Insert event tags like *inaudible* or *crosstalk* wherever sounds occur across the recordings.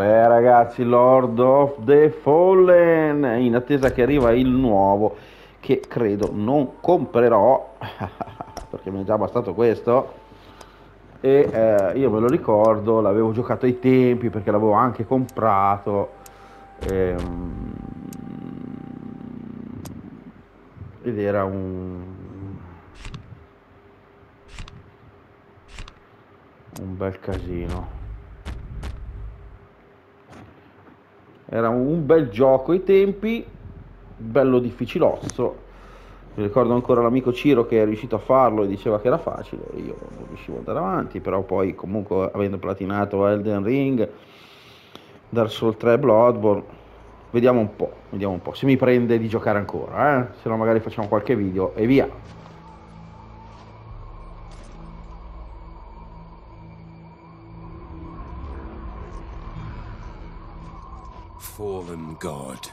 Beh ragazzi, Lord of the Fallen, in attesa che arriva il nuovo, che credo non comprerò, *laughs* perché mi è già bastato questo, e eh, io me lo ricordo, l'avevo giocato ai tempi perché l'avevo anche comprato, ehm, ed era un, un bel casino. Era un bel gioco ai tempi, bello difficilozzo. Mi ricordo ancora l'amico Ciro che è riuscito a farlo e diceva che era facile, io non riuscivo ad andare avanti, però poi comunque avendo platinato Elden Ring, Dark Souls 3 Bloodborne, vediamo un po', vediamo un po', se mi prende di giocare ancora, eh? se no magari facciamo qualche video e via. God,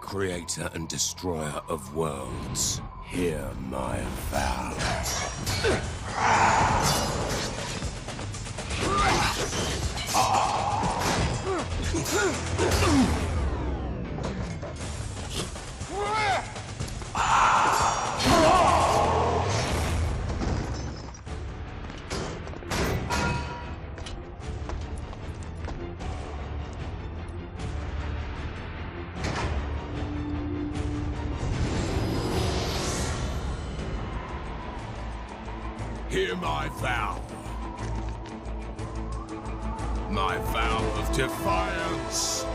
creator and destroyer of worlds, hear my vows. Hear my vow. My vow of defiance.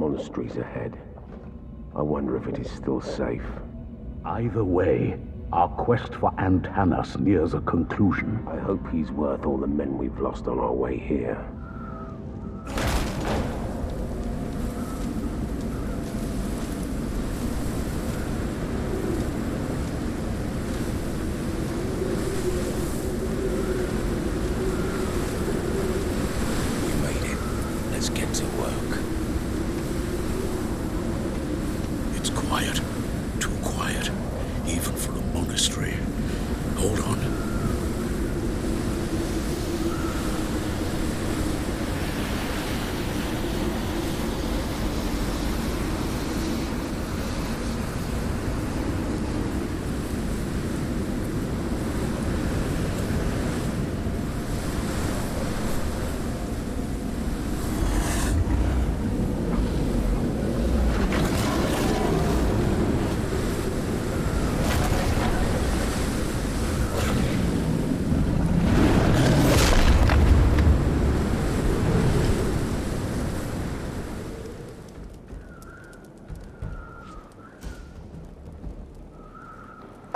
The monastery's ahead. I wonder if it is still safe. Either way, our quest for Antanas nears a conclusion. I hope he's worth all the men we've lost on our way here.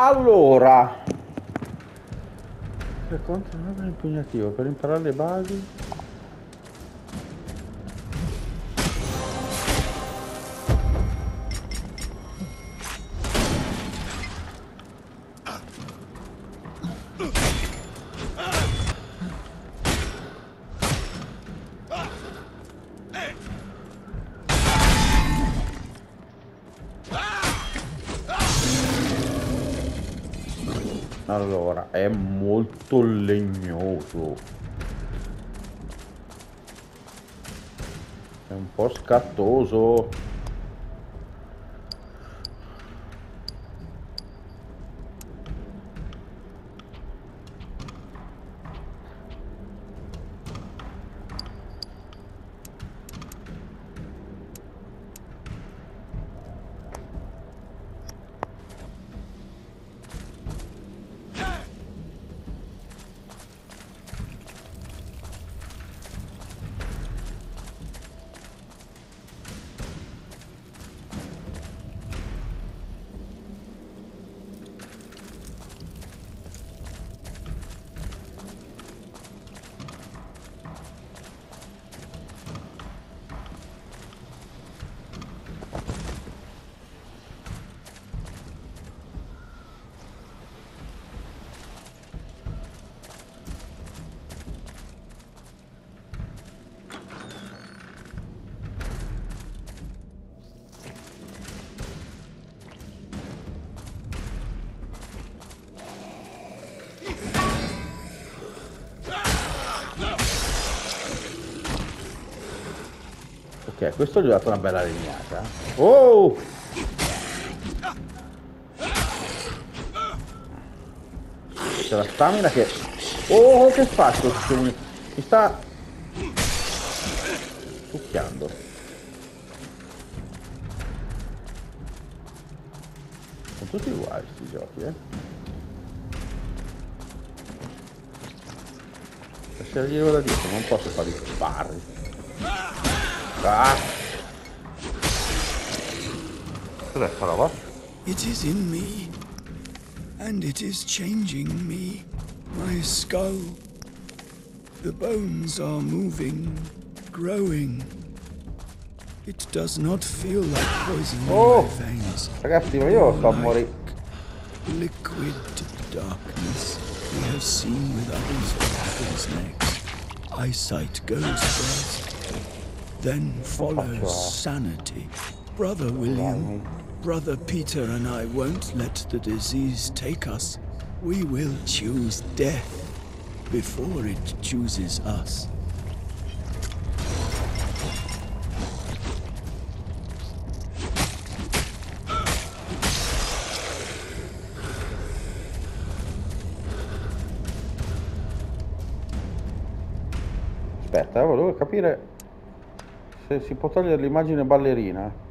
Allora, per quanto non è impegnativo per imparare le basi. Molto legnoso. È un po' scattoso. Questo gli ho dato una bella legnata. Oh! C'è la stamina che... Oh, che faccio? Mi sta... Succhiando. Sono tutti uguali questi giochi, eh. Se arrivo da dietro non posso fare i sparri. Ah! Cos'è sta roba? It is in me, and it is changing me. My skull. The bones are moving, growing. It does not feel like poison in Oh! my veins. Ragazzi, ma io sto a morire. Liquid darkness we have seen with others what happens next. Eyesight goes first. Then follows sanity. Brother William, Brother Peter and I won't let the disease take us. We will choose death before it chooses us. Aspetta, volevo capire se si può togliere l'immagine ballerina.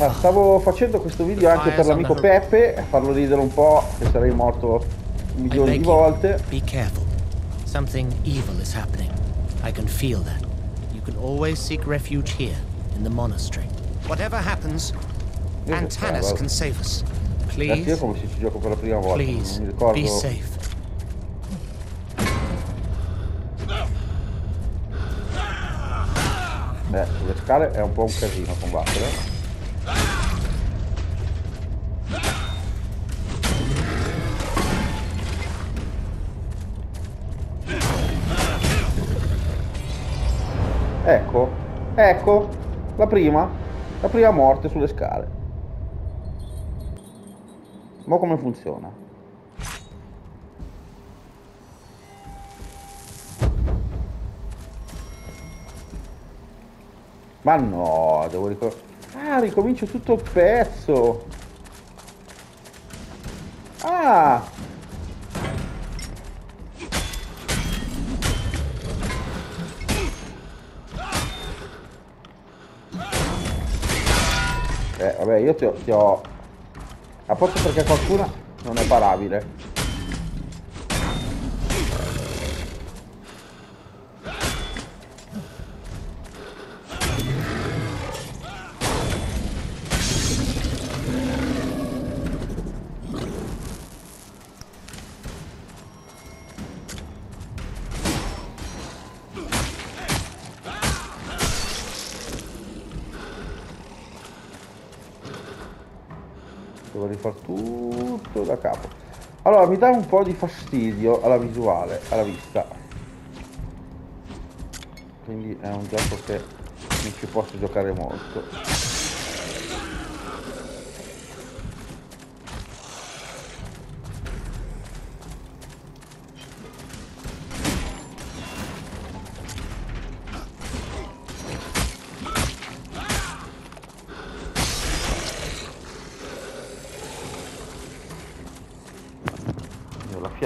Ah, stavo facendo questo video anche per l'amico Peppe, a farlo ridere un po', che sarei morto milioni di volte. be careful. Something evil is happening. I can feel that. You can always seek refuge here, in the monastery. Whatever happens, Antanas can save us. Please, come se ci gioco per la prima volta, please, non mi ricordo. be safe. Beh, sulle scale è un po' un casino combattere. Ecco, ecco, la prima, la prima morte sulle scale. Ma come funziona? Ma no, devo ricordare. Ah, ricomincio tutto il pezzo. Ah! Vabbè, io ti ho... Ti ho... A posto perché qualcuna non è parabile. Mi dà un po' di fastidio alla visuale, alla vista. Quindi è un gioco che non ci posso giocare molto.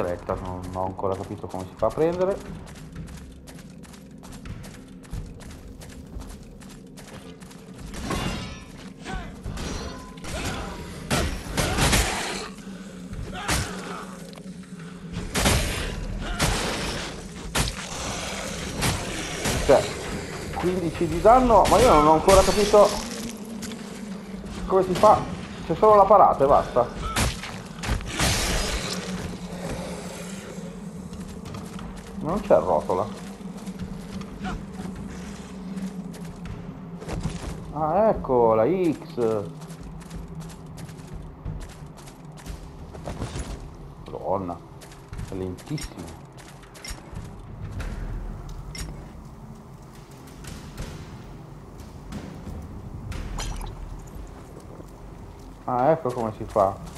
Fialetta non ho ancora capito come si fa a prendere. Cioè, 15 di danno, ma io non ho ancora capito come si fa. C'è solo la parata e basta. Non c'è rotola. Ah, ecco, la X. Madonna. È lentissimo. Ah, ecco come si fa.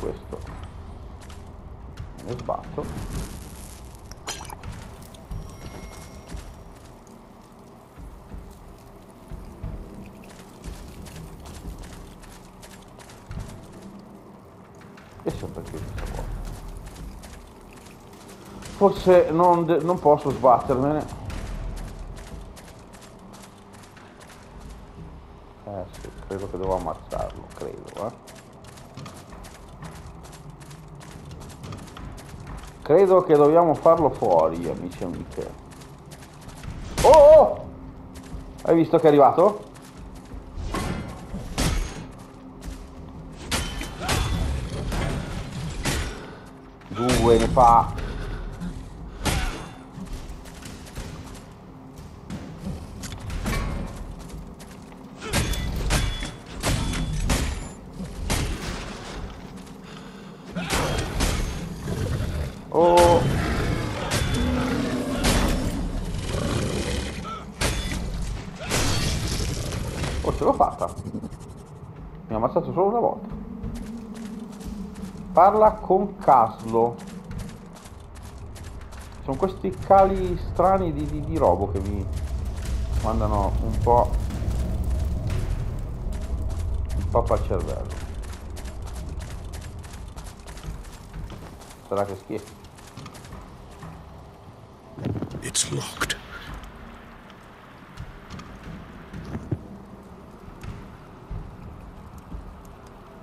Questo ne sbatto. E sempre chiuso questa porta. Forse non, non posso sbattermene. Eh sì, credo che devo ammazzarlo, credo, eh. Credo che dobbiamo farlo fuori, amici e amiche. Oh, oh! Hai visto che è arrivato? Due ne fa. Solo una volta. Parla con Caslo. Sono questi cali strani di, di, di robo che mi mandano un po'... un po' al cervello. Sarà che schifo. It's locked.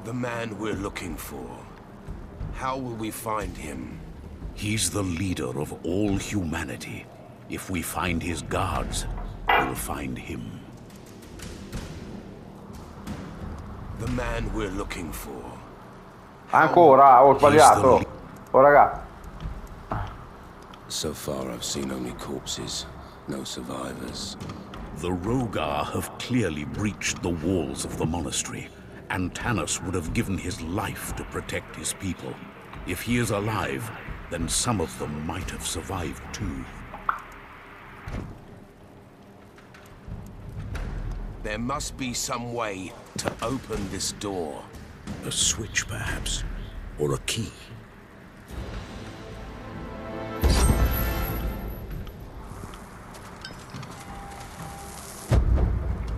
The man we're looking for. How will we find him? He's the leader of all humanity. If we find his guards, we'll find him. The man we're looking for. Ancora, ho sbagliato. Oh raga, So far, I've seen only corpses, no survivors. The Rogar have clearly breached the walls of the monastery. Antanas would have given his life to protect his people. If he is alive, then some of them might have survived too. There must be some way to open this door. A switch, perhaps? Or a key?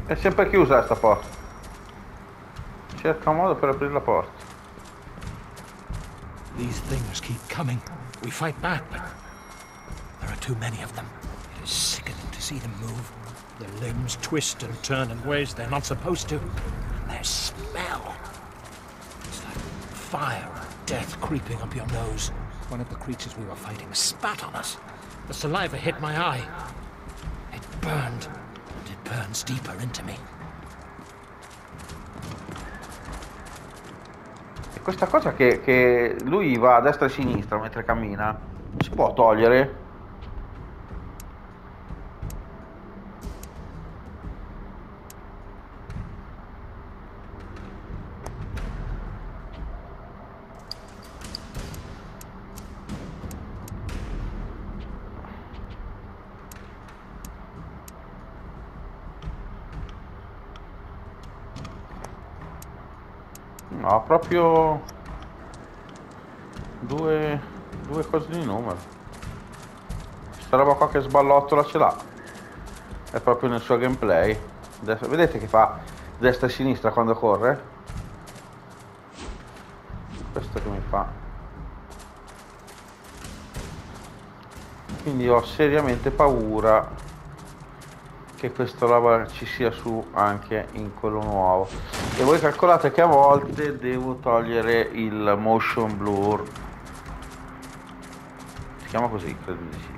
è sempre chiusa sta porta. Cerca un modo per aprire la porta. These things keep coming. We fight back, but there are too many of them. It is sickening to see them move. Their limbs twist and turn in ways they're not supposed to. And their smell. It's like fire and death creeping up your nose. One of the creatures we were fighting spat on us. The saliva hit my eye. It burned, and it burns deeper into me. Questa cosa che, che lui va a destra e a sinistra mentre cammina, si può togliere? Ha proprio due, due cose di numero. Questa roba qua che sballottola ce l'ha. È proprio nel suo gameplay. Adesso, vedete che fa destra e sinistra quando corre? Questo che mi fa. Quindi ho seriamente paura che questa roba ci sia su anche in quello nuovo e voi calcolate che a volte devo togliere il motion blur. Si chiama così credo di sì.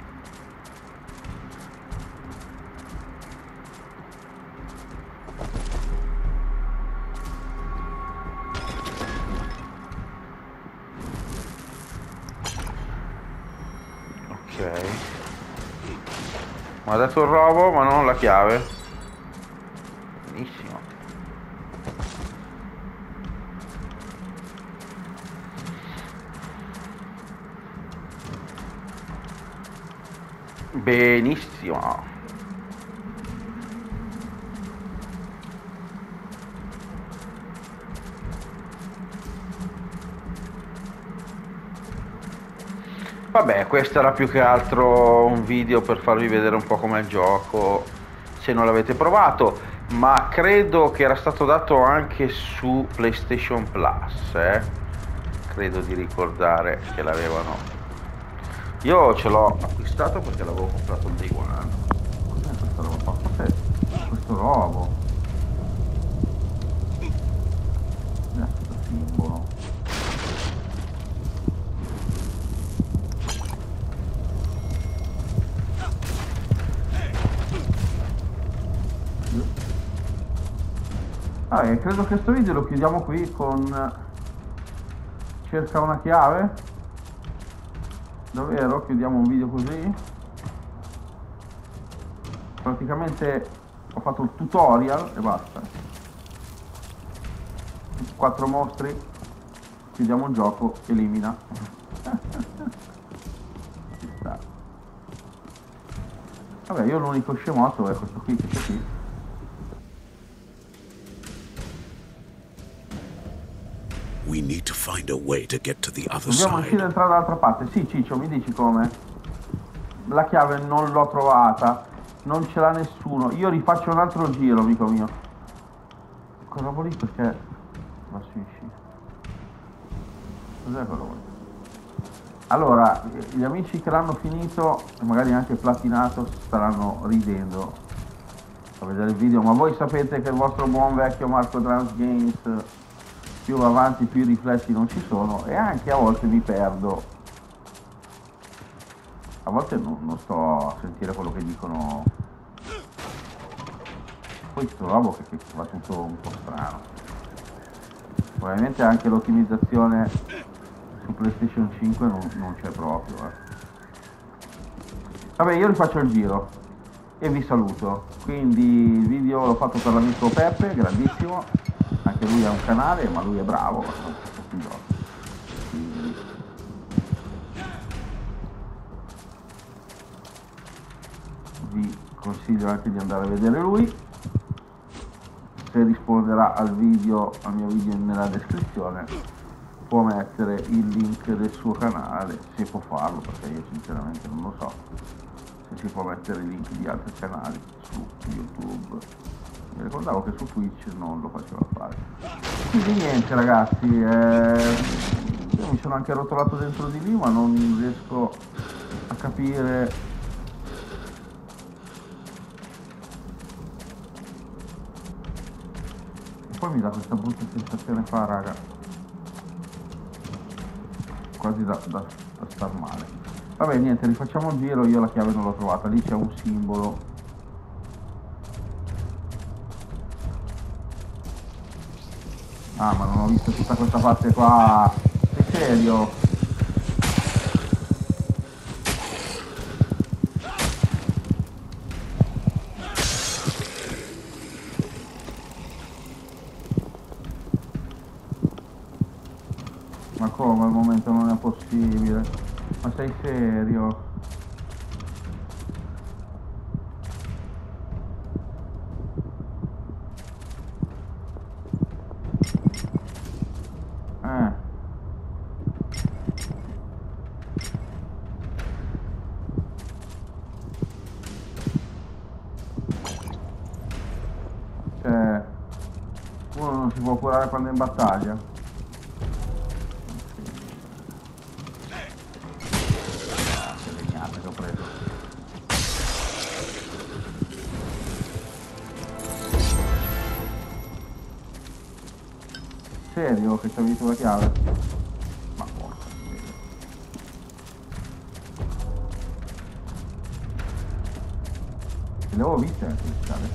Ok. Mi ha dato il robo ma non la chiave benissimo benissimo Vabbè, questo era più che altro un video per farvi vedere un po' com'è il gioco, se non l'avete provato, ma credo che era stato dato anche su PlayStation Plus, eh? Credo di ricordare che l'avevano. Io ce l'ho acquistato perché l'avevo comprato il Day One. Cos'è questa roba qua? Cos'è questo robo? Cos'è questo simbolo? Ah, e credo che questo video lo chiudiamo qui con cerca una chiave davvero? Chiudiamo un video così? Praticamente ho fatto il tutorial e basta. Quattro mostri. Chiudiamo il gioco elimina. *laughs* Vabbè io l'unico scemotto è questo qui che qui need to find a way to get to the other Dobbiamo uscire side. entrare dall'altra parte. Sì, Ciccio, mi dici come? La chiave non l'ho trovata. Non ce l'ha nessuno. Io rifaccio un altro giro, amico mio. Cosa vuol dire? Perché... Ma sì, sì. Cos'è quello lì? Allora, gli amici che l'hanno finito, e magari anche platinato, staranno ridendo a vedere il video, ma voi sapete che il vostro buon vecchio Marco Trans Games più va avanti più riflessi non ci sono e anche a volte mi perdo. A volte non, non sto a sentire quello che dicono. Poi trovo che, che va tutto un po' strano. Probabilmente anche l'ottimizzazione su PlayStation 5 non, non c'è proprio eh. vabbè io rifaccio il giro e vi saluto. Quindi il video l'ho fatto per l'amico Peppe grandissimo anche lui ha un canale ma lui è bravo. Quindi- vi consiglio anche di andare a vedere lui. Se risponderà al video al mio video nella descrizione può mettere il link del suo canale se può farlo perché io sinceramente non lo so. Se si può mettere il link di altri canali su youtube mi ricordavo che su twitch non lo faceva fare. Quindi niente ragazzi eh, io mi sono anche rotolato dentro di lì ma non riesco a capire poi mi dà questa brutta sensazione qua raga. Quasi da, da, da star male. Vabbè niente rifacciamo il giro io la chiave non l'ho trovata. Lì c'è un simbolo ah ma non ho visto tutta questa parte qua sei serio Ma come al momento non è possibile? Ma sei serio? Serio che ci avete una chiave? Ma porca miseria. Le avevo viste anche le scale.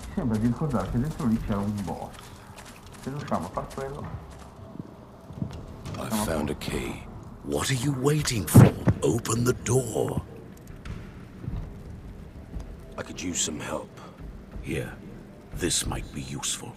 Mi sembra di ricordare che dentro lì c'era un boss. Se riusciamo a far quello. I found a key. What are you waiting for? Open the door. Use some help. Here, this might be useful.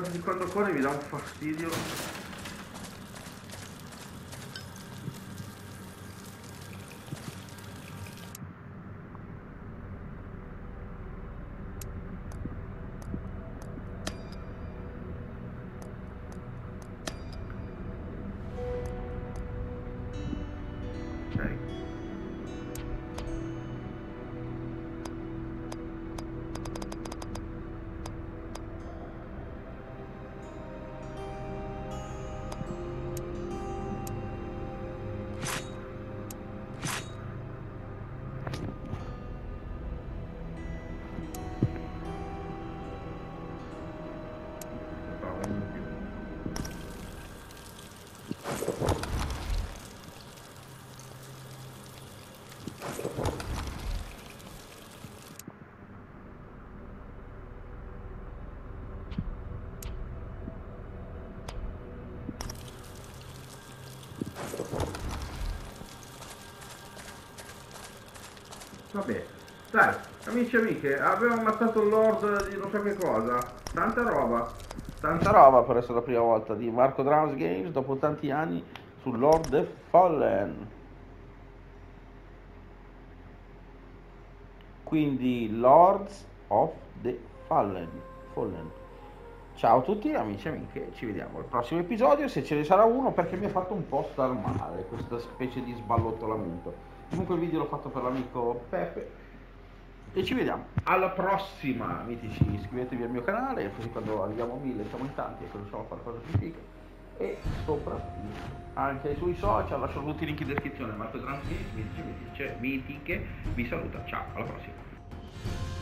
Di quando corre mi dà un fastidio. Vabbè, dai, amici e amiche, abbiamo ammazzato il Lord di non so che cosa. Tanta roba. Tanta roba per essere la prima volta di Marco Drums Games dopo tanti anni su Lord the Fallen. Quindi Lords of the Fallen. Fallen. Ciao a tutti amici e amiche, ci vediamo al prossimo episodio, se ce ne sarà uno perché mi ha fatto un po' star male questa specie di sballottolamento. Comunque il video l'ho fatto per l'amico Peppe. E ci vediamo. Alla prossima, mitici, iscrivetevi al mio canale così quando arriviamo a mille siamo in tanti e cominciamo a fare cose più fighe e soprattutto anche sui social, lascio tutti i link in descrizione, Marco Transmit, mitiche, vi saluta, ciao, alla prossima.